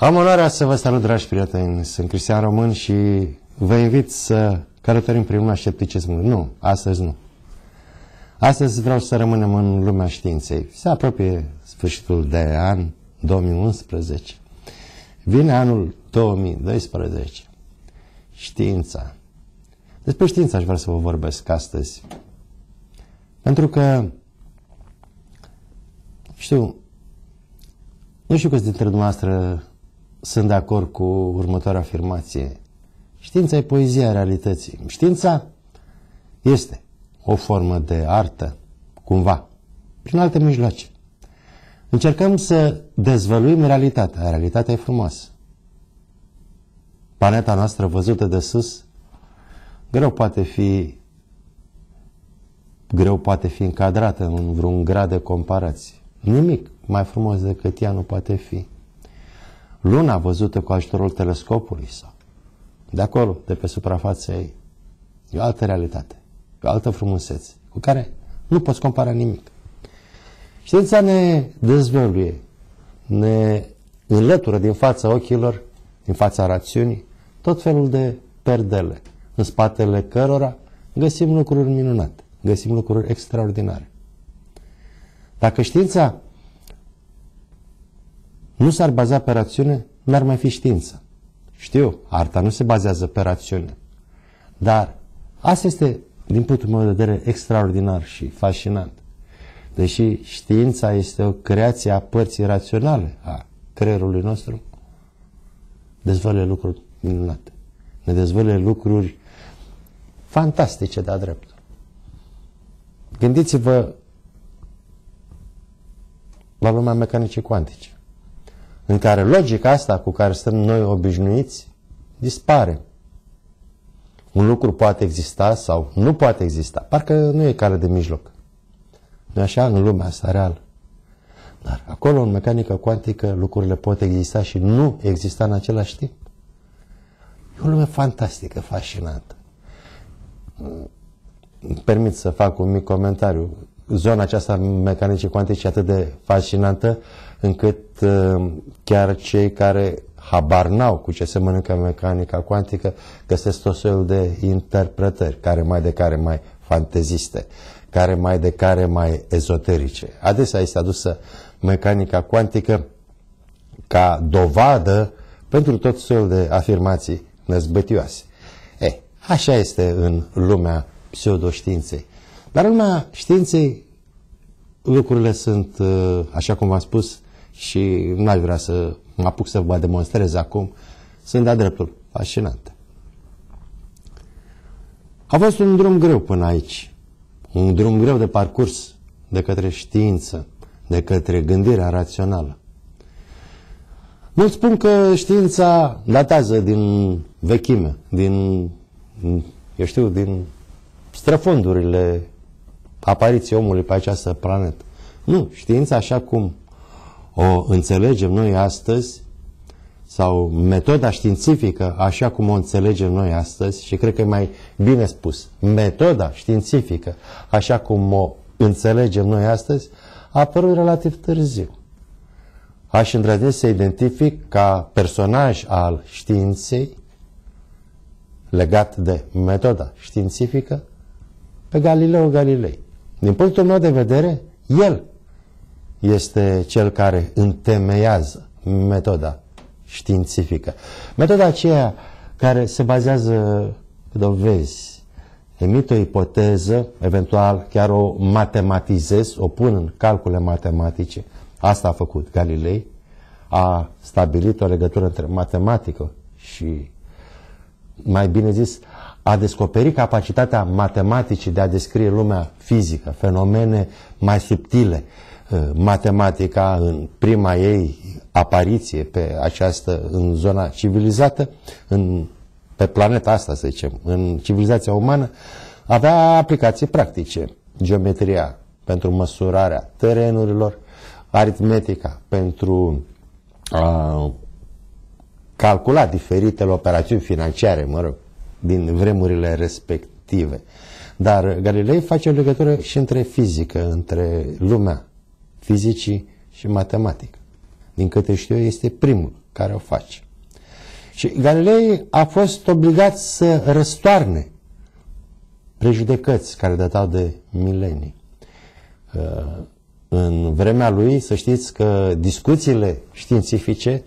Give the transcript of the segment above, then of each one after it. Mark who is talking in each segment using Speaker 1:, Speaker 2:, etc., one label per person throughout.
Speaker 1: Am onoarea să vă salut, dragi prieteni. Sunt Cristian Român și vă invit să călătorim prin lumea scepticismului. Nu, astăzi nu. Astăzi vreau să rămânem în lumea științei. Se apropie sfârșitul de an 2011. Vine anul 2012. Știința. Despre știință aș vrea să vă vorbesc astăzi. Pentru că, știu, nu știu câți dintre dumneavoastră sunt de acord cu următoarea afirmație. Știința e poezia realității. Știința este o formă de artă, cumva, prin alte mijloace. Încercăm să dezvăluim realitatea. Realitatea e frumoasă. Planeta noastră văzută de sus greu poate fi greu poate fi încadrată în vreun grad de comparație. Nimic mai frumos decât ea nu poate fi. Luna văzută cu ajutorul telescopului sau de acolo, de pe suprafața ei, e o altă realitate, e o altă frumusețe, cu care nu poți compara nimic. Știința ne dezvăluie, ne înlătură din fața ochilor, din fața rațiunii, tot felul de perdele, în spatele cărora găsim lucruri minunate, găsim lucruri extraordinare. Dacă știința nu s-ar baza pe rațiune, n-ar mai fi știință. Știu, arta nu se bazează pe rațiune. Dar asta este, din punctul meu de vedere, extraordinar și fascinant. Deși știința este o creație a părții raționale a creierului nostru, dezvăluie lucruri minunate. Ne dezvăluie lucruri fantastice de-a drept. Gândiți-vă la lumea mecanicii cuantice, în care logica asta cu care suntem noi obișnuiți dispare. Un lucru poate exista sau nu poate exista. Parcă nu e cale de mijloc. Nu așa în lumea asta reală. Dar acolo, în mecanica cuantică, lucrurile pot exista și nu exista în același timp. E o lume fantastică, fascinantă îmi permit să fac un mic comentariu. Zona aceasta mecanicii cuantice atât de fascinantă încât uh, chiar cei care habar n-au cu ce se mănâncă mecanica cuantică găsesc tot soiul de interpretări, care mai de care mai fanteziste, care mai de care mai ezoterice. Adesea este adusă mecanica cuantică ca dovadă pentru tot soiul de afirmații năzbătioase. Așa este în lumea pseudoștiinței. Dar în lumea științei lucrurile sunt, uh, așa cum v-am spus, și nu aș vrea să mă apuc să vă demonstrez acum, sunt de-a dreptul fascinante. A fost un drum greu până aici, un drum greu de parcurs de către știință, de către gândirea rațională. Mulți spun că știința datează din vechime, din eu știu, din străfondurile apariției omului pe această planetă. Nu, știința așa cum o înțelegem noi astăzi, sau metoda științifică, așa cum o înțelegem noi astăzi, și cred că e mai bine spus, metoda științifică, așa cum o înțelegem noi astăzi, a apărut relativ târziu. Aș îndrăzni să identific ca personaj al științei legat de metoda științifică pe Galileo Galilei. Din punctul meu de vedere, el este cel care întemeiază metoda științifică. Metoda aceea care se bazează pe dovezi, emit o ipoteză, eventual chiar o matematizez, o pun în calcule matematice. Asta a făcut Galilei, a stabilit o legătură între matematică și mai bine zis, a descoperit capacitatea matematicii de a descrie lumea fizică, fenomene mai subtile. Uh, matematica în prima ei apariție pe această, în zona civilizată, în, pe planeta asta, să zicem, în civilizația umană, avea aplicații practice. Geometria pentru măsurarea terenurilor, aritmetica pentru a calcula diferitele operațiuni financiare, mă rog, din vremurile respective. Dar Galilei face o legătură și între fizică, între lumea fizicii și matematică. Din câte știu eu, este primul care o face. Și Galilei a fost obligat să răstoarne prejudecăți care datau de milenii. Uh, în vremea lui, să știți că discuțiile științifice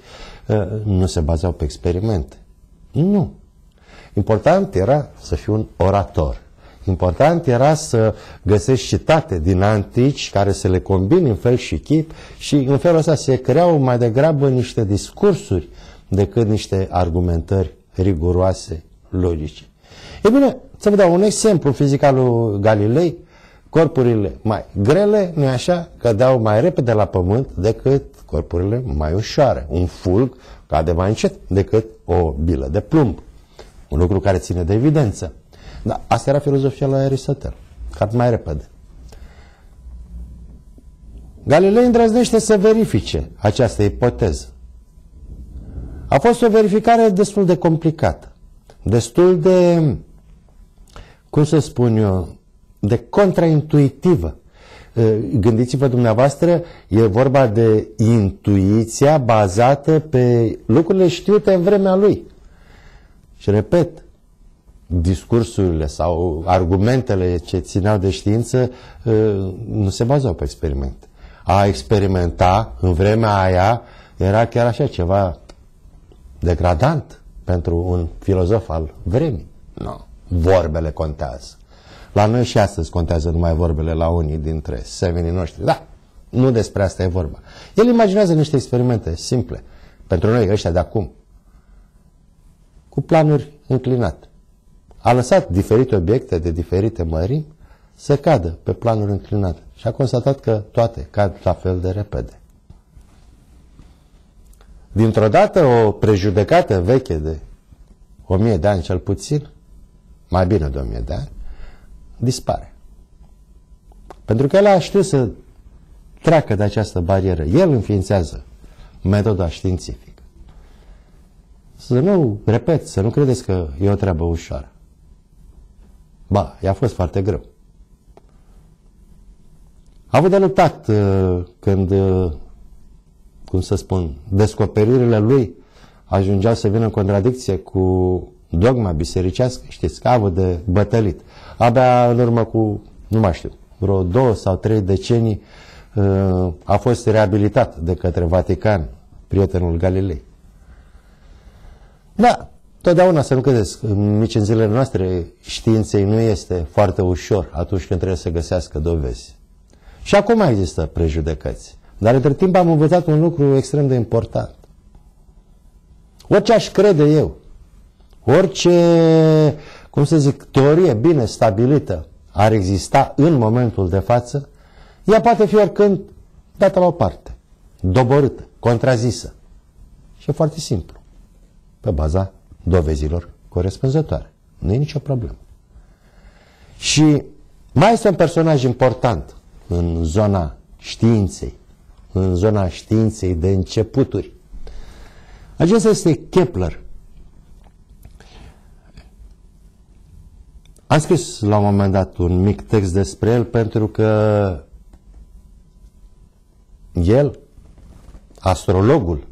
Speaker 1: uh, nu se bazau pe experimente. Nu. Important era să fii un orator. Important era să găsești citate din antici care să le combini în fel și chip și în felul ăsta se creau mai degrabă niște discursuri decât niște argumentări riguroase, logice. E bine, să vă dau un exemplu în fizica lui Galilei. Corpurile mai grele, nu așa, cădeau mai repede la pământ decât corpurile mai ușoare. Un fulg cade mai încet decât o bilă de plumb. Un lucru care ține de evidență. Dar asta era filozofia lui Aristotel. Cad mai repede. Galilei îndrăznește să verifice această ipoteză. A fost o verificare destul de complicată, destul de, cum să spun eu, de contraintuitivă. Gândiți-vă dumneavoastră, e vorba de intuiția bazată pe lucrurile știute în vremea lui. Și repet, discursurile sau argumentele ce țineau de știință nu se bazau pe experimente. A experimenta în vremea aia era chiar așa ceva degradant pentru un filozof al vremii. Nu. No. Vorbele contează. La noi și astăzi contează numai vorbele la unii dintre semenii noștri. Da, nu despre asta e vorba. El imaginează niște experimente simple pentru noi ăștia de acum, cu planuri înclinate. A lăsat diferite obiecte de diferite mărimi să cadă pe planuri înclinate și a constatat că toate cad la fel de repede. Dintr-o dată o prejudecată veche de o mie de ani cel puțin, mai bine de o mie de ani, dispare. Pentru că el a știut să treacă de această barieră. El înființează metoda științifică. Să nu, repet, să nu credeți că e o treabă ușoară. Ba, i-a fost foarte greu. A avut de luptat uh, când uh, cum să spun, descoperirile lui ajungeau să vină în contradicție cu dogma bisericească, știți, avă de bătălit. Abia în urmă cu, nu mai știu, vreo două sau trei decenii uh, a fost reabilitat de către Vatican, prietenul Galilei. Da, totdeauna să nu credeți, nici în zilele noastre științei nu este foarte ușor atunci când trebuie să găsească dovezi. Și acum există prejudecăți. Dar între timp am învățat un lucru extrem de important. Orice aș crede eu, orice, cum să zic, teorie bine stabilită ar exista în momentul de față, ea poate fi oricând dată la o parte, doborâtă, contrazisă. Și e foarte simplu, pe baza dovezilor corespunzătoare. Nu e nicio problemă. Și mai este un personaj important în zona științei, în zona științei de începuturi. Acesta este Kepler. Am scris la un moment dat un mic text despre el pentru că el, astrologul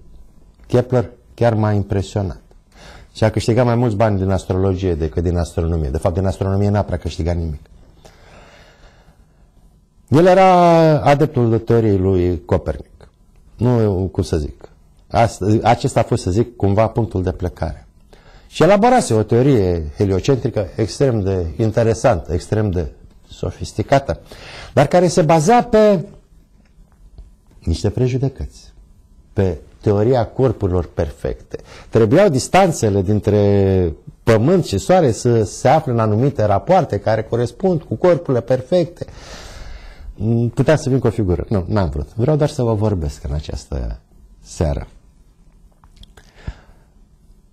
Speaker 1: Kepler, chiar m-a impresionat. Și a câștigat mai mulți bani din astrologie decât din astronomie. De fapt, din astronomie n-a prea câștigat nimic. El era adeptul teoriei lui Copernic. Nu, cum să zic. Asta, acesta a fost, să zic, cumva punctul de plecare. Și elaborase o teorie heliocentrică extrem de interesantă, extrem de sofisticată, dar care se baza pe niște prejudecăți, pe teoria corpurilor perfecte. Trebuiau distanțele dintre Pământ și Soare să se afle în anumite rapoarte care corespund cu corpurile perfecte. Putea să vin cu o figură. Nu, n-am vrut. Vreau doar să vă vorbesc în această seară.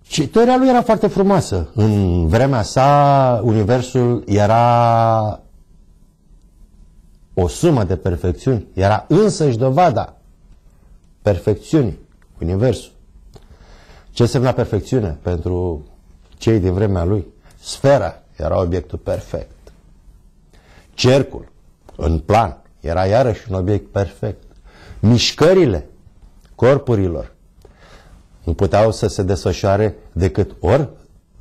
Speaker 1: Și teoria lui era foarte frumoasă. În vremea sa, universul era o sumă de perfecțiuni. Era însăși dovada perfecțiunii, universul. Ce însemna perfecțiune pentru cei din vremea lui? Sfera era obiectul perfect. Cercul în plan. Era iarăși un obiect perfect. Mișcările corpurilor nu puteau să se desfășoare decât ori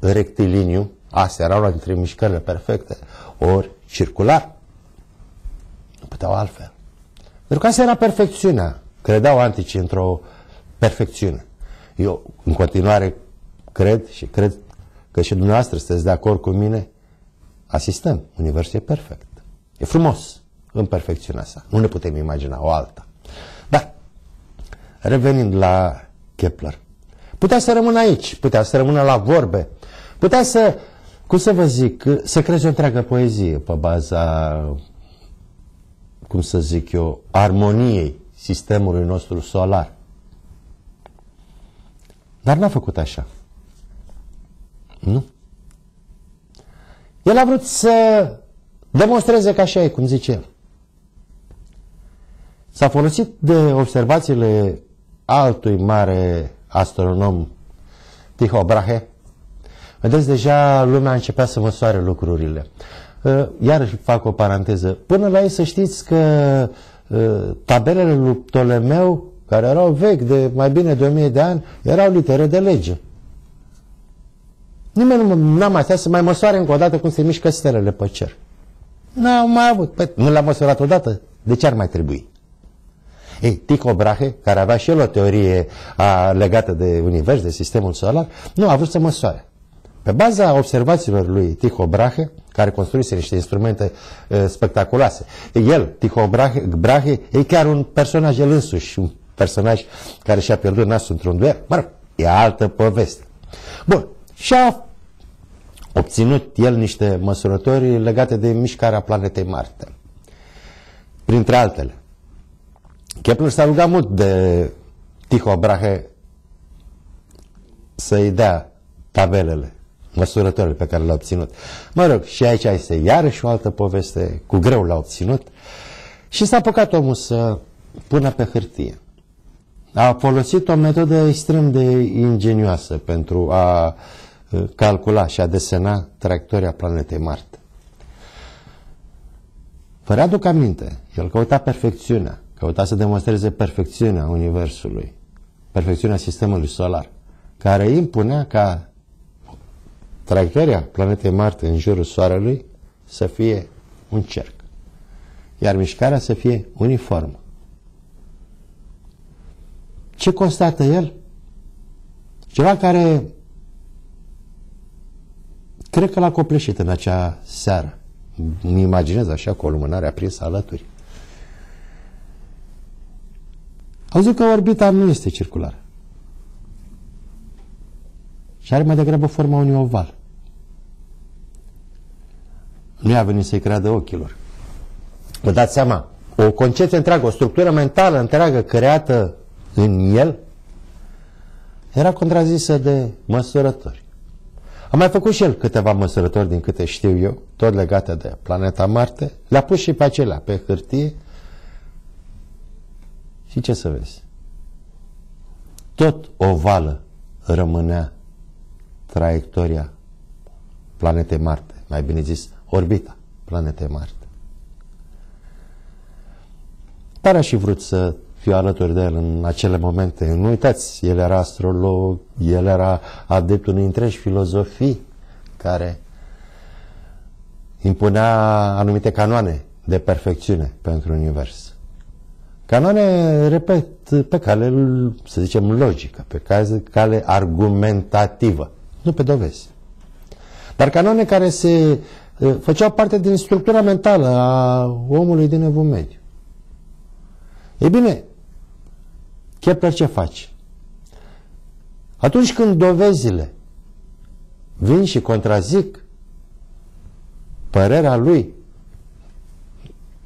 Speaker 1: rectiliniu, astea erau una dintre mișcările perfecte, ori circular. Nu puteau altfel. Pentru că asta era perfecțiunea. Credeau anticii într-o perfecțiune. Eu, în continuare, cred și cred că și dumneavoastră sunteți de acord cu mine, asistăm. Universul e perfect. E frumos în perfecțiunea sa. Nu ne putem imagina o alta. Dar, revenind la Kepler, putea să rămână aici, putea să rămână la vorbe, putea să, cum să vă zic, să creeze o întreagă poezie pe baza, cum să zic eu, armoniei sistemului nostru solar. Dar n-a făcut așa. Nu. El a vrut să demonstreze că așa e, cum zice el. S-a folosit de observațiile altui mare astronom, Tycho Brahe. Vedeți, deja lumea începea să măsoare lucrurile. Uh, iarăși fac o paranteză. Până la ei să știți că uh, tabelele lui Ptolemeu, care erau vechi de mai bine de 1000 de ani, erau litere de lege. Nimeni nu n-a mai stat să mai măsoare încă o dată cum se mișcă stelele pe cer. N-au mai avut. Păi, nu l-a măsurat odată? De ce ar mai trebui? Ei, Tycho Brahe, care avea și el o teorie a, legată de univers, de sistemul solar, nu a vrut să măsoare. Pe baza observațiilor lui Tycho Brahe, care construise niște instrumente uh, spectaculoase, el, Tycho Brahe, Brahe, e chiar un personaj el însuși, un personaj care și-a pierdut nasul într-un duel. Mă rog, e altă poveste. Bun, și a obținut el niște măsurători legate de mișcarea planetei Marte. Printre altele. Kepler s-a rugat mult de Tycho Brahe să-i dea tabelele, măsurătorile pe care le-a obținut. Mă rog, și aici este iarăși o altă poveste, cu greu l-a obținut și s-a apucat omul să pună pe hârtie. A folosit o metodă extrem de ingenioasă pentru a uh, calcula și a desena traiectoria planetei Marte. Vă readuc aminte, el căuta perfecțiunea, căuta să demonstreze perfecțiunea Universului, perfecțiunea sistemului solar, care impunea ca traiectoria planetei Marte în jurul Soarelui să fie un cerc, iar mișcarea să fie uniformă. Ce constată el? Ceva care cred că l-a copleșit în acea seară. Îmi imaginez așa cu o lumânare aprinsă alături. Au zis că orbita nu este circulară. Și are mai degrabă forma unui oval. Nu i-a venit să-i creadă ochilor. Vă dați seama, o concepție întreagă, o structură mentală întreagă creată în el, era contrazisă de măsurători. A mai făcut și el câteva măsurători din câte știu eu, tot legate de planeta Marte, le-a pus și pe acelea pe hârtie și ce să vezi? Tot ovală rămânea traiectoria planetei Marte, mai bine zis, orbita planetei Marte. Dar a și vrut să fiu alături de el în acele momente. Nu uitați, el era astrolog, el era adeptul unei întregi filozofii care impunea anumite canoane de perfecțiune pentru univers. Canoane, repet, pe cale, să zicem, logică, pe cale, cale argumentativă, nu pe dovezi. Dar canoane care se uh, făceau parte din structura mentală a omului din evul mediu. Ei bine, Kepler ce face? Atunci când dovezile vin și contrazic părerea lui,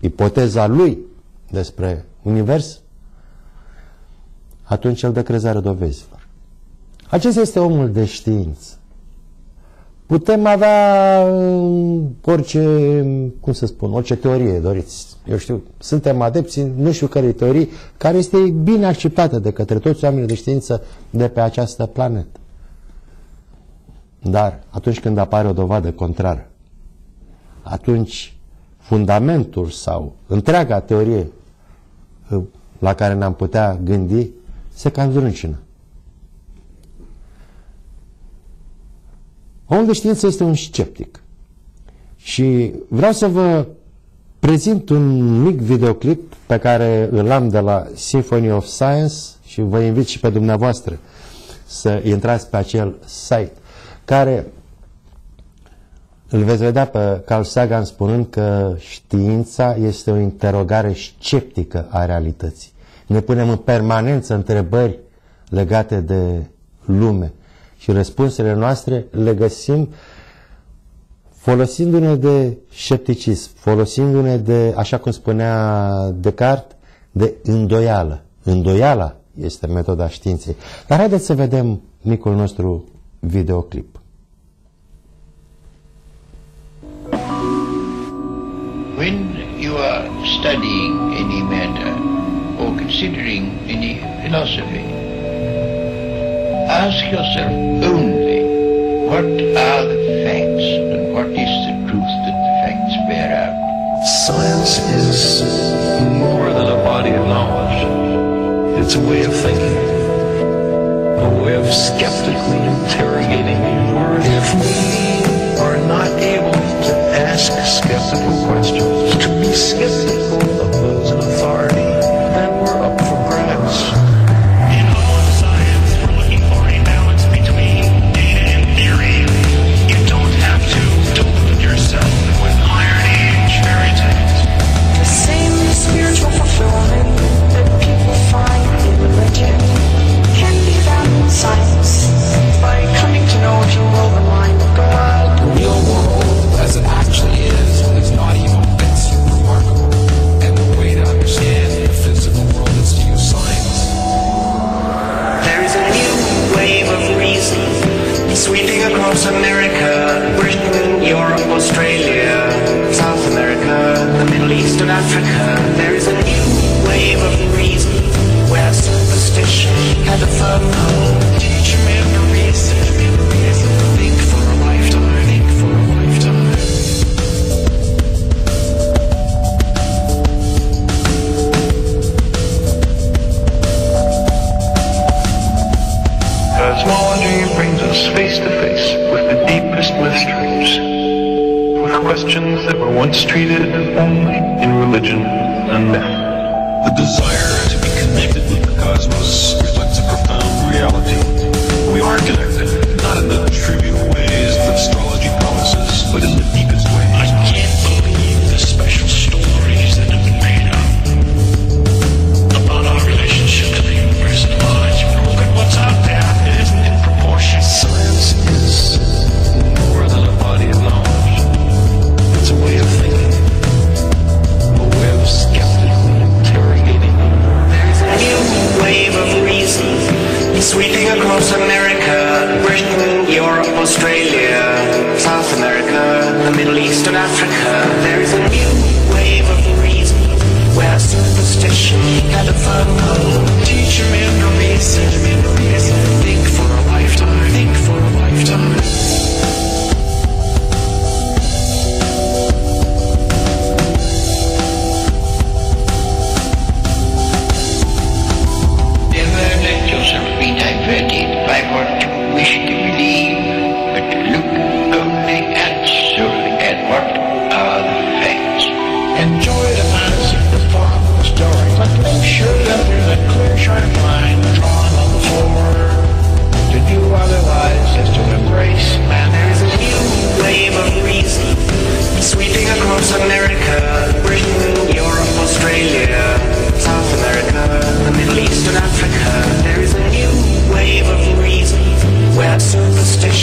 Speaker 1: ipoteza lui despre univers, atunci el dă crezare dovezilor. Acesta este omul de știință. Putem avea um, orice, cum să spun, orice teorie doriți. Eu știu, suntem adepți nu știu care teorii, care este bine acceptată de către toți oamenii de știință de pe această planetă. Dar atunci când apare o dovadă contrară, atunci fundamentul sau întreaga teorie uh, la care ne-am putea gândi se cam zrâncină. Omul de știință este un sceptic. Și vreau să vă prezint un mic videoclip pe care îl am de la Symphony of Science și vă invit și pe dumneavoastră să intrați pe acel site care îl veți vedea pe Carl Sagan spunând că știința este o interogare sceptică a realității. Ne punem în permanență întrebări legate de lume și răspunsurile noastre le găsim folosindu-ne de scepticism, folosindu-ne de, așa cum spunea Descartes, de îndoială. Îndoiala este metoda științei. Dar haideți să vedem micul nostru videoclip.
Speaker 2: When you are studying any matter or considering any philosophy, ask yourself only what are the facts and what is the truth that the facts bear out.
Speaker 3: Science is more than a body of knowledge. It's a way of thinking, a way of skeptically interrogating the universe.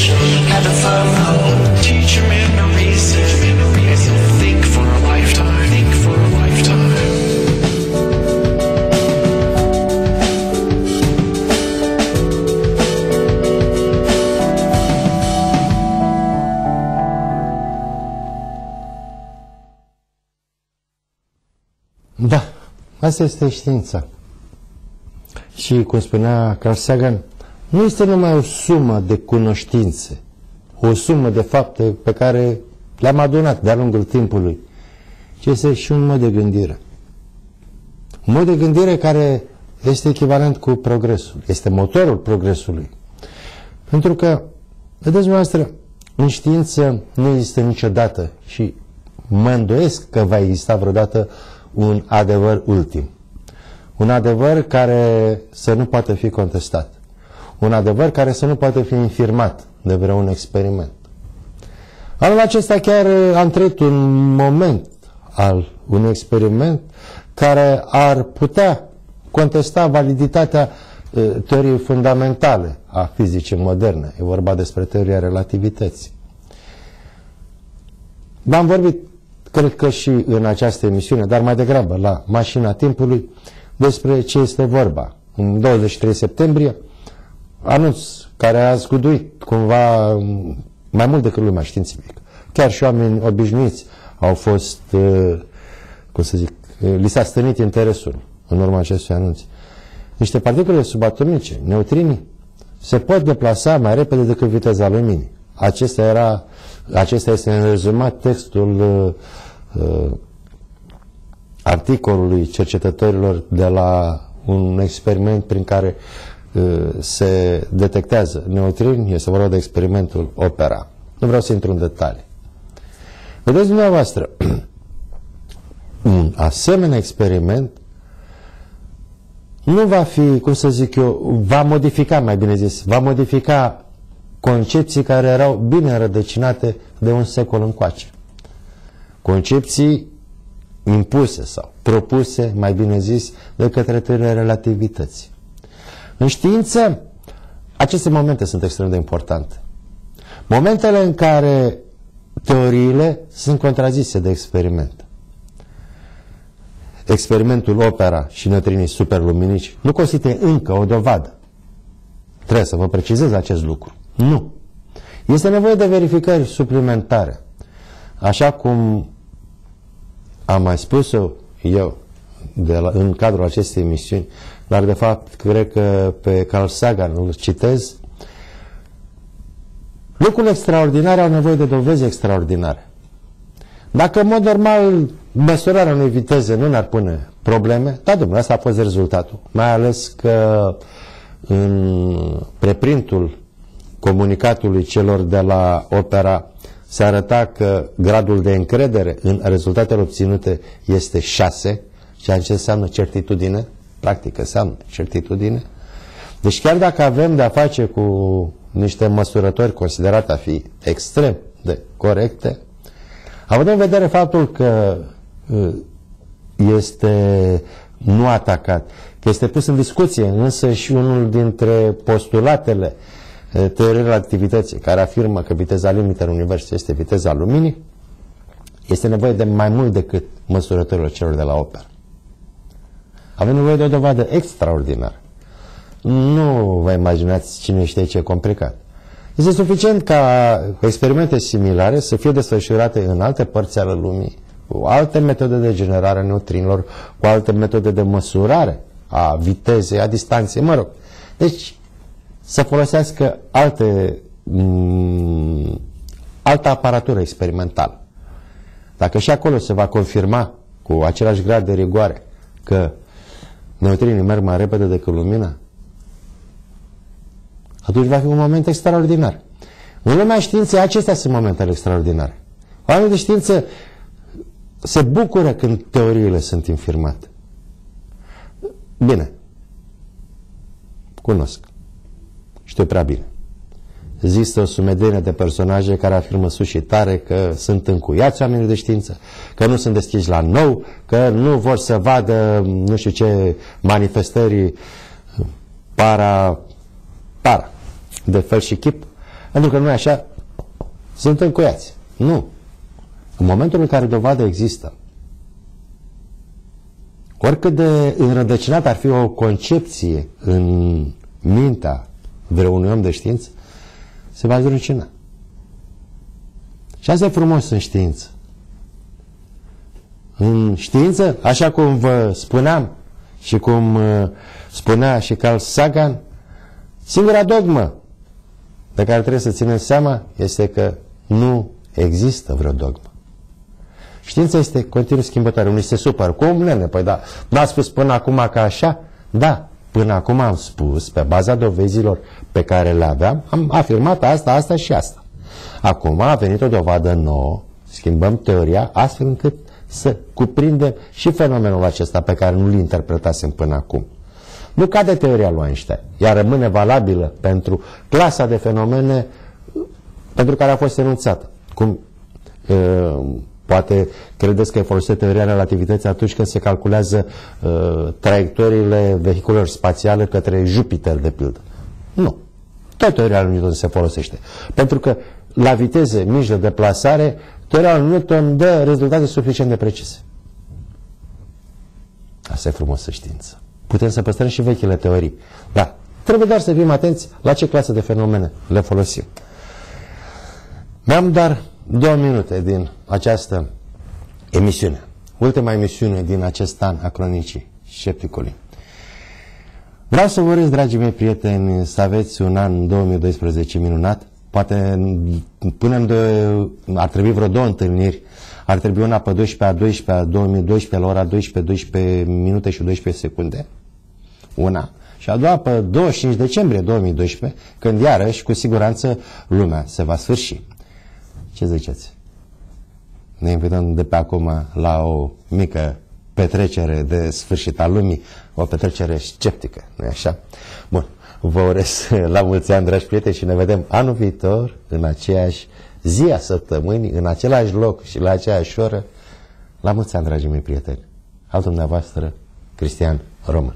Speaker 4: Superstition had a firm hold. Teach men to reason, think for a lifetime, think for a lifetime.
Speaker 1: Da, asta este știința. Și, cum spunea Carl Sagan, nu este numai o sumă de cunoștințe, o sumă de fapte pe care le-am adunat de-a lungul timpului, ci este și un mod de gândire. Un mod de gândire care este echivalent cu progresul, este motorul progresului. Pentru că, vedeți dumneavoastră, în știință nu există niciodată și mă îndoiesc că va exista vreodată un adevăr ultim. Un adevăr care să nu poată fi contestat. Un adevăr care să nu poată fi infirmat de vreun experiment. Anul acesta chiar am trăit un moment al unui experiment care ar putea contesta validitatea uh, teoriei fundamentale a fizicii moderne. E vorba despre teoria relativității. V-am vorbit, cred că și în această emisiune, dar mai degrabă la mașina timpului, despre ce este vorba. În 23 septembrie, anunț care a zguduit cumva mai mult decât lumea științifică. Chiar și oameni obișnuiți au fost, uh, cum să zic, uh, li s-a stănit interesul în urma acestui anunț. Niște particule subatomice, neutrini, se pot deplasa mai repede decât viteza luminii. Acesta, era, acesta este în rezumat textul uh, uh, articolului cercetătorilor de la un experiment prin care uh, se detectează neutrini, este vorba de experimentul Opera. Nu vreau să intru în detalii. Vedeți dumneavoastră, un asemenea experiment nu va fi, cum să zic eu, va modifica, mai bine zis, va modifica concepții care erau bine înrădăcinate de un secol încoace. Concepții impuse sau propuse, mai bine zis, de către teoria relativității. În știință, aceste momente sunt extrem de importante. Momentele în care teoriile sunt contrazise de experiment. Experimentul opera și nătrinii superluminici nu constituie încă o dovadă. Trebuie să vă precizez acest lucru. Nu. Este nevoie de verificări suplimentare. Așa cum am mai spus-o eu de la, în cadrul acestei emisiuni, dar de fapt cred că pe Carl Sagan îl citez, lucrurile extraordinare au nevoie de dovezi extraordinare. Dacă în mod normal măsurarea unei viteze nu ne-ar pune probleme, da, domnule, asta a fost rezultatul. Mai ales că în preprintul comunicatului celor de la opera se arăta că gradul de încredere în rezultatele obținute este 6, ceea ce înseamnă certitudine, practic înseamnă certitudine. Deci chiar dacă avem de-a face cu niște măsurători considerate a fi extrem de corecte, având în vedere faptul că uh, este nu atacat, că este pus în discuție însă și unul dintre postulatele uh, teoriei relativității care afirmă că viteza limită în univers este viteza luminii, este nevoie de mai mult decât măsurătorilor celor de la operă. Avem nevoie de o dovadă extraordinară. Nu vă imaginați cine știe ce complicat. Este suficient ca experimente similare să fie desfășurate în alte părți ale lumii, cu alte metode de generare a neutrinilor, cu alte metode de măsurare a vitezei, a distanței, mă rog. Deci, să folosească alte, m- altă aparatură experimentală. Dacă și acolo se va confirma cu același grad de rigoare că neutrinii merg mai repede decât lumina, atunci va fi un moment extraordinar. În lumea științei acestea sunt momentele extraordinare. Oamenii de știință se bucură când teoriile sunt infirmate. Bine. Cunosc. Știu prea bine. Există o sumedenie de personaje care afirmă sus și tare că sunt încuiați oamenii de știință, că nu sunt deschiși la nou, că nu vor să vadă nu știu ce manifestări para, para de fel și chip, pentru că nu e așa, sunt încuiați. Nu. În momentul în care dovadă există, oricât de înrădăcinat ar fi o concepție în mintea vreunui om de știință, se va zrucina. Și asta e frumos în știință. În știință, așa cum vă spuneam și cum uh, spunea și Carl Sagan, singura dogmă de care trebuie să ținem seama este că nu există vreo dogmă. Știința este continuu schimbătoare. Unii se supăr. Cum, nene? Păi da, n-a spus până acum că așa? Da, până acum am spus, pe baza dovezilor pe care le aveam, am afirmat asta, asta și asta. Acum a venit o dovadă nouă, schimbăm teoria astfel încât să cuprindem și fenomenul acesta pe care nu-l interpretasem până acum. Nu cade teoria lui Einstein, ea rămâne valabilă pentru clasa de fenomene pentru care a fost enunțată. Cum uh, poate credeți că e folosită teoria relativității atunci când se calculează uh, traiectoriile vehiculelor spațiale către Jupiter, de pildă. Nu. Tot teoria lui Newton se folosește. Pentru că la viteze mici de deplasare, teoria lui Newton dă rezultate suficient de precise. Asta e frumosă știință. Putem să păstrăm și vechile teorii. Dar trebuie doar să fim atenți la ce clasă de fenomene le folosim. Mi-am doar două minute din această emisiune. Ultima emisiune din acest an a cronicii scepticului. Vreau să vă urez, dragii mei prieteni, să aveți un an 2012 minunat. Poate până în de, ar trebui vreo două întâlniri. Ar trebui una pe 12 a 12 a 2012 la ora 12, 12 minute și 12 secunde. Una. Și a doua pe 25 decembrie 2012, când iarăși, cu siguranță, lumea se va sfârși. Ce ziceți? Ne invităm de pe acum la o mică petrecere de sfârșit al lumii, o petrecere sceptică, nu e așa? Bun, vă urez la mulți ani, dragi prieteni, și ne vedem anul viitor, în aceeași zi a săptămânii, în același loc și la aceeași oră. La mulți ani, dragii mei prieteni, al dumneavoastră, Cristian Roman.